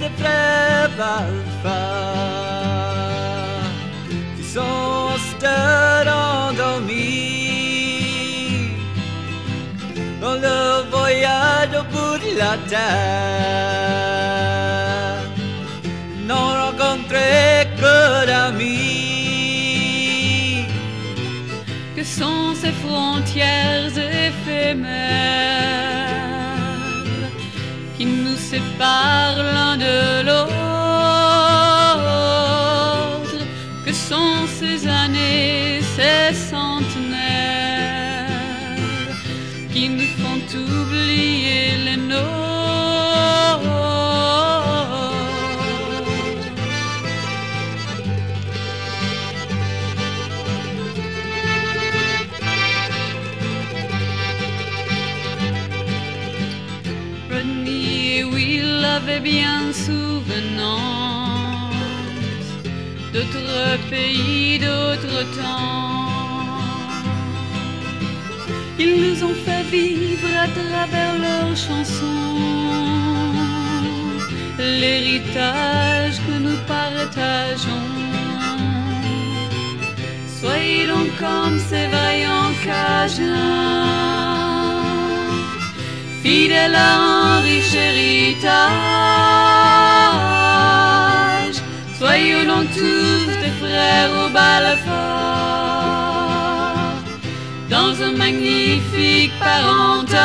des frères Alpha qui sont endormis dans leur voyage au bout de la terre. N'ont rencontré que d'amis. Que sont ces frontières éphémères? Qui nous séparent l'un de l'autre Que sont ces années, ces centenaires qui nous font oublier les nôtres? Avaient bien souvenance d'autres pays, d'autres temps. Ils nous ont fait vivre à travers leurs chansons l'héritage que nous partageons. Soyez donc comme ces vaillants cajuns fidèle à riche héritage. Soyons donc tous des frères au balafard, dans un magnifique parentage.